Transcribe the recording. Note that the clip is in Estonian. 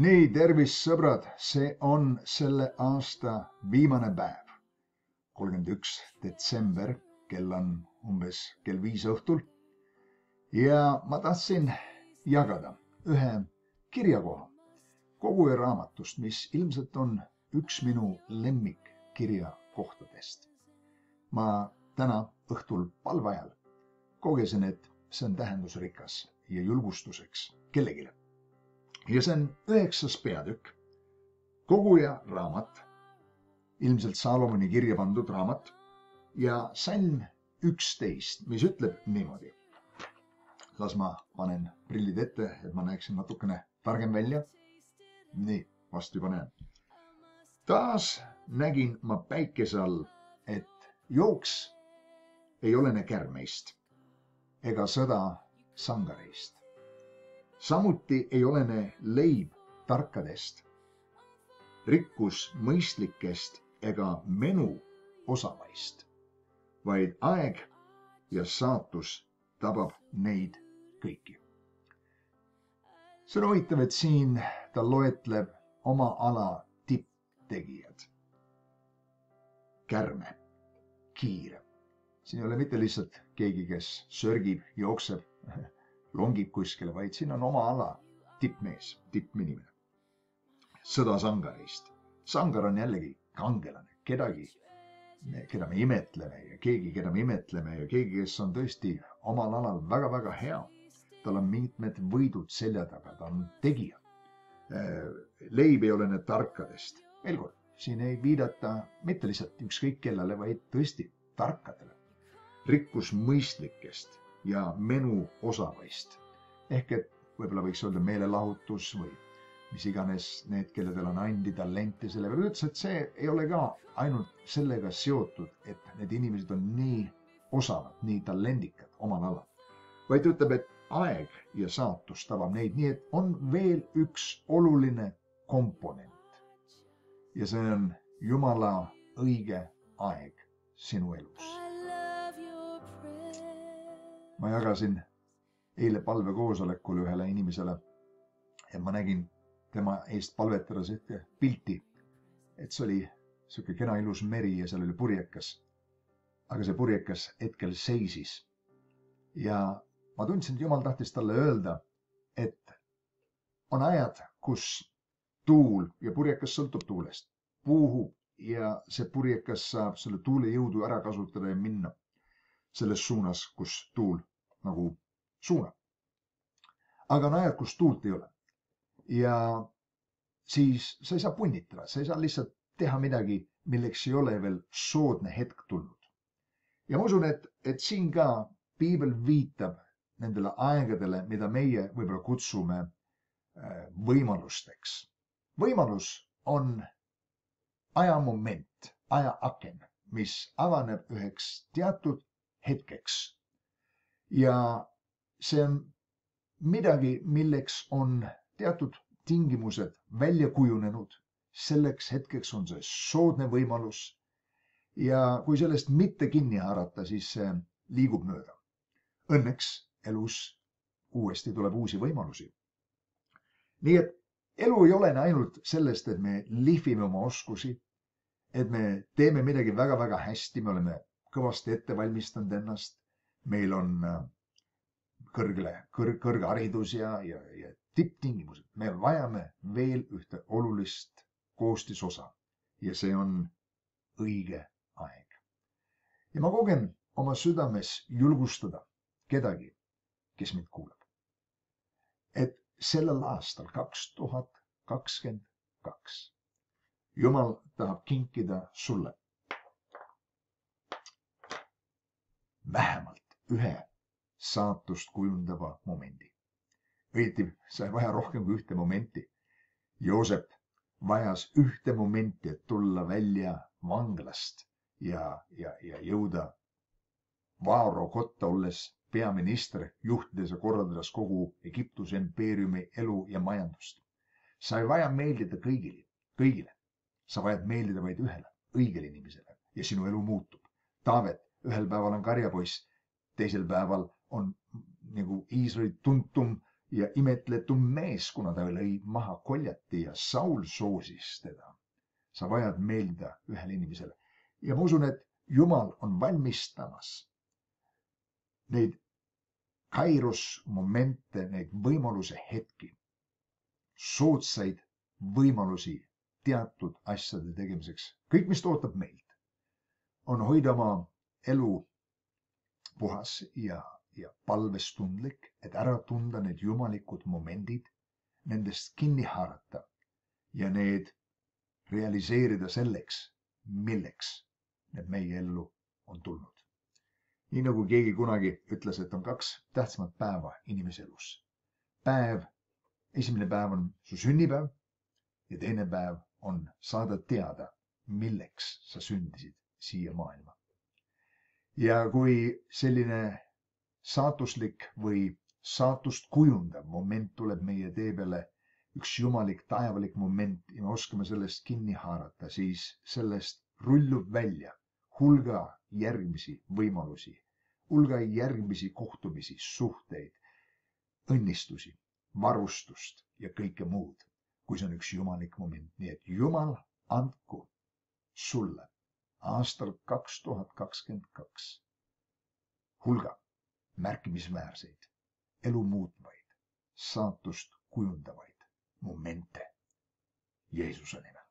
nii, tervist, sõbrad, see on selle aasta viimane päev, kolmkümmend üks detsember, kell on umbes kell viis õhtul. ja ma tahtsin jagada ühe kirjakoha koguja raamatust, mis ilmselt on üks minu lemmikkirjakohtadest. ma täna õhtul palve ajal kogesin, et see on tähendusrikas ja julgustuseks kellelegi ja see on üheksas peatükk, koguja raamat, ilmselt Saalomoni kirja pandud raamat ja salm üksteist, mis ütleb niimoodi. las ma panen prillid ette, et ma näeksin natukene targem välja. nii, vast juba näen. taas nägin ma päikese all, et jooks ei olene kärmeist ega sõda sangareist samuti ei olene leib tarkadest, rikkus mõistlikest ega menu osavaist, vaid aeg ja saatus tabab neid kõiki. see on huvitav, et siin ta loetleb oma ala tipptegijad. Kärme, kiire, siin ei ole mitte lihtsalt keegi, kes sörgib, jookseb longib kuskile, vaid siin on oma ala, tippmees, tippinimene. sõda sangareist. sangar on jällegi kangelane, kedagi, keda me imetleme ja keegi, keda me imetleme ja keegi, kes on tõesti omal alal väga-väga hea. tal on mitmed võidud selja taga, ta on tegija. Äh, leib ei ole need tarkadest. veel kord, siin ei viidata mitte lihtsalt ükskõik kellele, vaid tõesti tarkadele. rikkus mõistlikest ja menu osavaist. ehk et võib-olla võiks öelda meelelahutus või mis iganes need, kelledel on andi, talenti, selle peale ütles, et see ei ole ka ainult sellega seotud, et need inimesed on nii osavad, nii talendikad omal alal, vaid ütleb, et aeg ja saatus tabab neid, nii et on veel üks oluline komponent. ja see on Jumala õige aeg sinu elus ma jagasin eile palvekoosolekul ühele inimesele ja ma nägin tema eest palvetades ühte pilti. et see oli sihuke kena ilus meri ja seal oli purjekas. aga see purjekas hetkel seisis. ja ma tundsin, et jumal tahtis talle öelda, et on ajad, kus tuul ja purjekas sõltub tuulest, puhub ja see purjekas saab selle tuule jõudu ära kasutada ja minna selles suunas, kus tuul nagu suunab. aga on ajad, kus tuult ei ole. ja siis sa ei saa punnitada, sa ei saa lihtsalt teha midagi, milleks ei ole veel soodne hetk tulnud. ja ma usun, et, et siin ka piibel viitab nendele aegadele, mida meie võib-olla kutsume äh, võimalusteks. võimalus on ajamoment, ajaaken, mis avaneb üheks teatud hetkeks ja see on midagi, milleks on teatud tingimused välja kujunenud. selleks hetkeks on see soodne võimalus. ja kui sellest mitte kinni haarata, siis see liigub mööda. Õnneks elus uuesti tuleb uusi võimalusi. nii et elu ei olene ainult sellest, et me lihvime oma oskusi, et me teeme midagi väga-väga hästi, me oleme kõvasti ette valmistanud ennast meil on äh, kõrgele, kõrg, kõrge haridus ja, ja, ja tipptingimused. me vajame veel ühte olulist koostisosa ja see on õige aeg. ja ma kogen oma südames julgustada kedagi, kes mind kuulab. et sellel aastal kaks tuhat kakskümmend kaks Jumal tahab kinkida sulle vähemalt ühe saatust kujundava momendi. õieti sai vaja rohkem kui ühte momenti. Joosep vajas ühte momenti, et tulla välja vanglast ja, ja, ja jõuda Vaaro kotta, olles peaminister, juhtides ja korraldades kogu Egiptuse impeeriumi elu ja majandust. sa ei vaja meeldida kõigile, kõigile. sa vajad meeldida vaid ühele, õigele inimesele ja sinu elu muutub. Taavet ühel päeval on karjapoiss teisel päeval on nagu Iisraeli tuntum ja imetletum mees, kuna ta lõi maha koljati ja Saul soosis teda. sa vajad meeldida ühele inimesele ja ma usun, et Jumal on valmistamas neid kairos momente, neid võimaluse hetki, soodsaid võimalusi teatud asjade tegemiseks. kõik, mis ta ootab meilt, on hoida oma elu puhas ja, ja palvestundlik, et ära tunda need jumalikud momendid, nendest kinni haarata ja need realiseerida selleks, milleks need meie ellu on tulnud. nii nagu keegi kunagi ütles, et on kaks tähtsamat päeva inimese elus. päev, esimene päev on su sünnipäev ja teine päev on saada teada, milleks sa sündisid siia maailma. Ja kui selline saatuslik või saatust kujundav moment tuleb meie tee peale, üks jumalik taevalik moment ja me oskame sellest kinni haarata, siis sellest rullub välja hulga järgmisi võimalusi, hulga järgmisi kohtumisi, suhteid, õnnistusi, varustust ja kõike muud, kui see on üks jumalik moment, nii et Jumal andku sulle aastal kaks tuhat kakskümmend kaks hulga märkimisväärseid, elu muutvaid, saatust kujundavaid momente Jeesuse nimel.